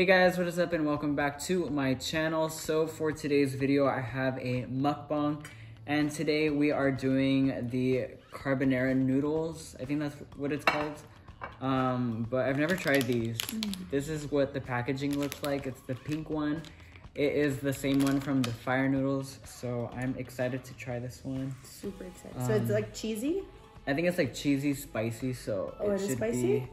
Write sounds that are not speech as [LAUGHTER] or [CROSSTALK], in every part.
Hey guys, what is up and welcome back to my channel. So for today's video, I have a mukbang and today we are doing the carbonara noodles. I think that's what it's called. Um, but I've never tried these. This is what the packaging looks like. It's the pink one. It is the same one from the fire noodles. So I'm excited to try this one. Super excited. so it's Um, like cheesy. I think it's like cheesy, spicy, so Oh, it it is should spicy? be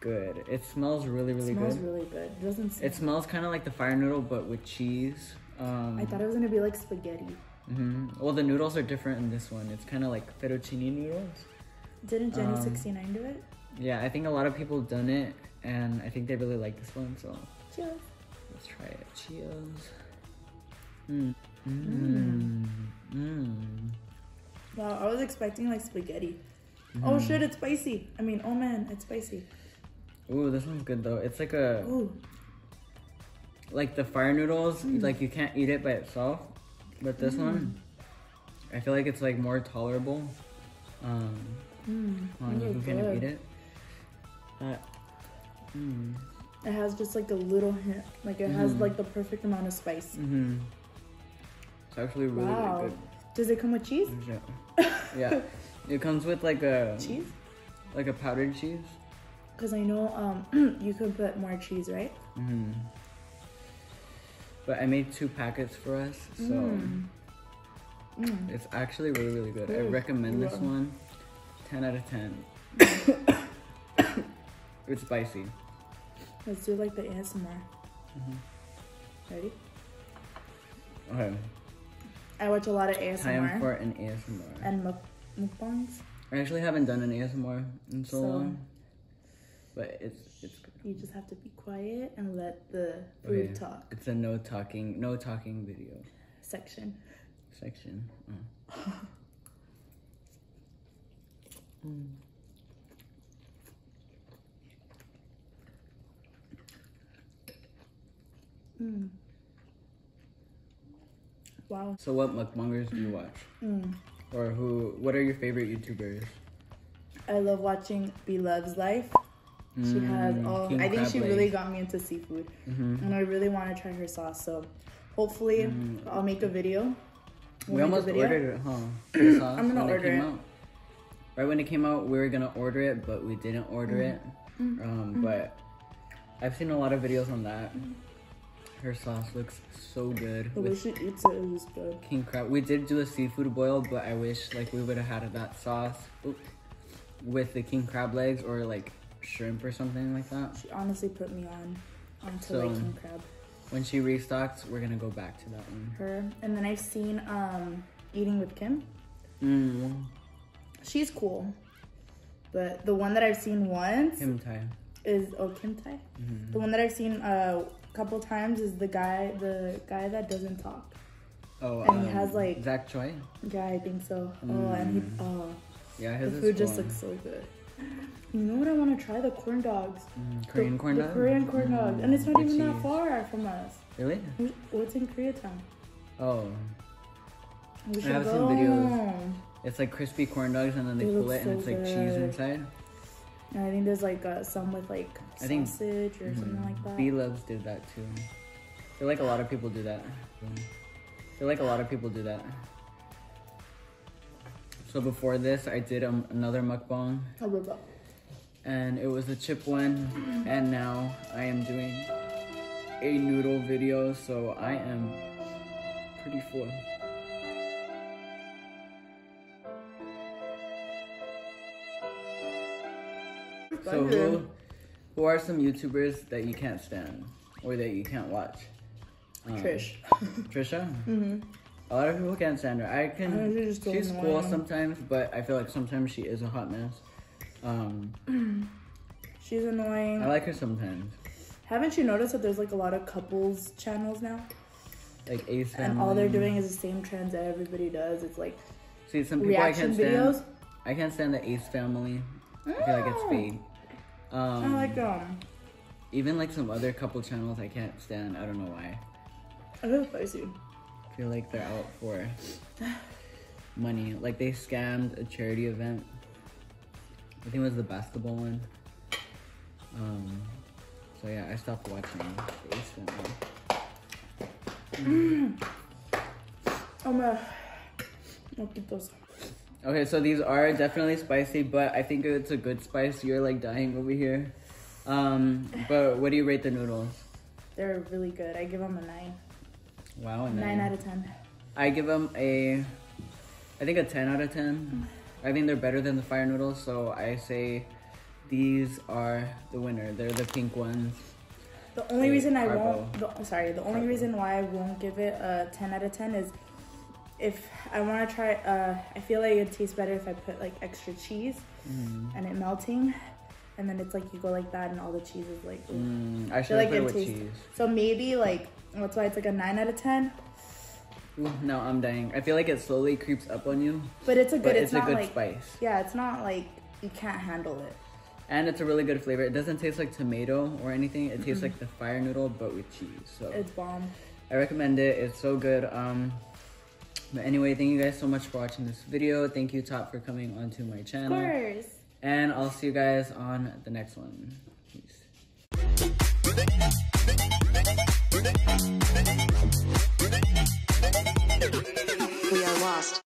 good. It smells really, really smells good. really good. It doesn't. Smell. It smells kind of like the fire noodle, but with cheese. Um, I thought it was gonna be like spaghetti. mhm. Well, the noodles are different in this one. It's kind of like fettuccine noodles. Didn't Jenny Um, sixty nine do it? Yeah, I think a lot of people done it, and I think they really like this one. So Cheers. let's try it. Cheers. Mm. Mm. Mm. Wow, I was expecting like spaghetti. Oh Mhm. shit, it's spicy. I mean, oh man, it's spicy. Ooh, this one's good though. It's like a Ooh, like the fire noodles. Mm. Like you can't eat it by itself, but this one, I feel like it's like more tolerable. Um, mm, on you can good. eat it. Uh, mm. It has just like a little hint, like it has Mhm. like the perfect amount of spice. Mm-hmm. It's actually really, Wow. really Does it come with cheese? Yeah. [LAUGHS] yeah. It comes with like a Cheese? like a powdered cheese. Because I know um [CLEARS THROAT] you could put more cheese, right? Mm-hmm. But I made two packets for us, so Mm. Mm. it's actually really, really good. I Mm. recommend this one. Ten out of ten. [COUGHS] it's spicy. Let's do like the ASMR. Mhm. Ready? Okay, I watch a lot of ASMR. time for an ASMR. and mukbangs. I actually haven't done an ASMR in so, So- long, but it's it's good. You just have to be quiet and let the food Okay. talk It's a no talking, no talking video section. section. Oh. [LAUGHS] Mm. Mm. Wow. So, what mukbangers do you watch, Mm. or who? What are your favorite YouTubers? I love watching B Loves Life. She has Mm, all. king I think she legs. really got me into seafood, Mhm. and I really want to try her sauce. So, hopefully, Mm. I'll make a video. We We'll a almost video. ordered it, huh? [CLEARS THROAT] I'm gonna when order came it. Out. Right when it came out, we were gonna order it, but we didn't order it. Mm. Um, but I've seen a lot of videos on that. Her sauce looks so good. The way she eats it is good. king crab. We did do a seafood boil, but I wish like we would have had that sauce oop, with the king crab legs or like shrimp or something like that. She honestly put me on onto So- like king crab. When she restocks, we're gonna go back to that one. Her and then I've seen um eating with Kim. Mm. She's cool, but the one that I've seen once Him Thai. is oh Kim Tai. Mhm. The one that I've seen a couple times is the guy, the guy that doesn't talk. Oh, And he um, has, like- Zach Choi. Yeah, I think so. Oh, and he Mm. oh, Yeah, the his is food just looks so good. You know what I want to try? The corn dogs. Mm, The- Korean corn the, dog. Korean corn dogs, and it's not even that cheese. far from us. Really? What's in Koreatown? Oh, We I should have seen videos. it's like crispy corn dogs, and then they It pull it, and so it's like cheese inside. And I think there's like uh, some with like I think- sausage or something Mhm. like that. B Loves did that too. I feel like a lot of people do that. I feel like a lot of people do that. So before this, I did um, another mukbang, How about that? and it was a chip one. And now I am doing a noodle video, so I am pretty full. So who, who are some YouTubers that you can't stand or that you can't watch? Um, Trish. Trisha. [LAUGHS] Mm-hmm. A lot of people can't stand her. I I can. think she's She's cool sometimes, but I feel like sometimes she is a hot mess. Um, [CLEARS THROAT] She's annoying. I like her sometimes. Haven't you noticed that there's like a lot of couples channels now? Like Ace family. And all they're doing is the same trends that everybody does. It's like See, some people I can't stand. videos. I can't stand the Ace Family. I feel like it's Mm. fake. Um, I like um even like some other couple channels I can't stand. I don't know why. I feel spicy. I feel like they're out for money. Like they scammed a charity event. I think it was the basketball one. Um, So yeah, I stopped watching instantly. Oh my. Okay, so these are definitely spicy, but I think it's a good spice. You're like dying over here. Um, but what do you rate the noodles? They're really good. I give them a nine. Wow, a Nine out of ten. I give them a, I think a 10 out of 10. I think they're better than the fire noodles, so I say these are the winner. They're the pink ones. The only reason I won't, the, sorry, the only reason why I won't give it a 10 out of 10 is if I want to try, uh, I feel like it tastes better if I put like extra cheese Mm. and it melting. And then it's like you go like that and all the cheese is like. Mm, I should like put it it with tastes- cheese. So maybe like, that's why it's like a 9 out of 10. Ooh, no, I'm dying. I feel like it slowly creeps up on you, But it's a good, it's, it's, a good like, spice. yeah, it's not like you can't handle it. And it's a really good flavor. It doesn't taste like tomato or anything. It tastes like the fire noodle, but with cheese. So It's bomb. I recommend it. It's so good. Um, but anyway, thank you guys so much for watching this video. Thank you, Top, for coming onto my channel. Of course. And I'll see you guys on the next one. We are lost.